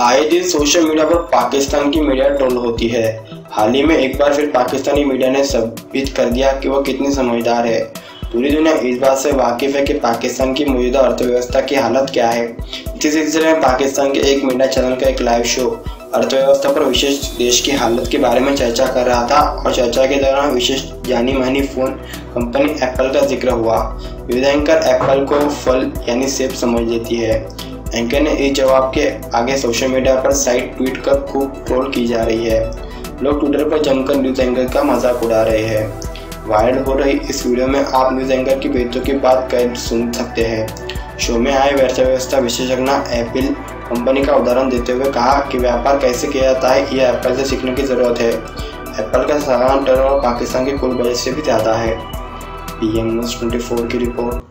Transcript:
आए दिन social media पर पाकिस्तान की मीडिया ट्रोल होती है। हाल ही में एक बार फिर पाकिस्तानी मीडिया ने साबित कर दिया कि वह कितनी समझदार है। पूरी दुनिया इस बात से वाकिफ है कि पाकिस्तान की मौजूदा अर्थव्यवस्था की हालत क्या है। इसी सिलसिले में पाकिस्तान के एक मीडिया चैनल का एक लाइव शो अर्थव्यवस्था पर विशेष देश की हालत के बारे में चर्चा कर रहा था और चर्चा के दौरान विशेष जानी मानी फ़ोन कंपनी एप्पल का ज़िक्र हुआ। विधायकर एप्पल को फल यानी सेब समझ लेती है। एंकर ने इस जवाब के आगे सोशल मीडिया पर साइट ट्वीट कर खूब ट्रोल की जा रही है। लोग ट्विटर पर जमकर न्यूज़ एंकर का मज़ाक उड़ा रहे हैं। वायरल हो रही इस वीडियो में आप न्यूज़ एंकर की बेतों की बात कर सुन सकते हैं। शो में आए अर्थव्यवस्था विशेषज्ञ एप्पल कंपनी का उदाहरण देते हुए कहा कि व्यापार कैसे किया जाता है, यह एप्पल से सीखने की ज़रूरत है। एप्पल का साधारण टर्न पाकिस्तान के कुल बजट से भी ज़्यादा है। P M news twenty four की रिपोर्ट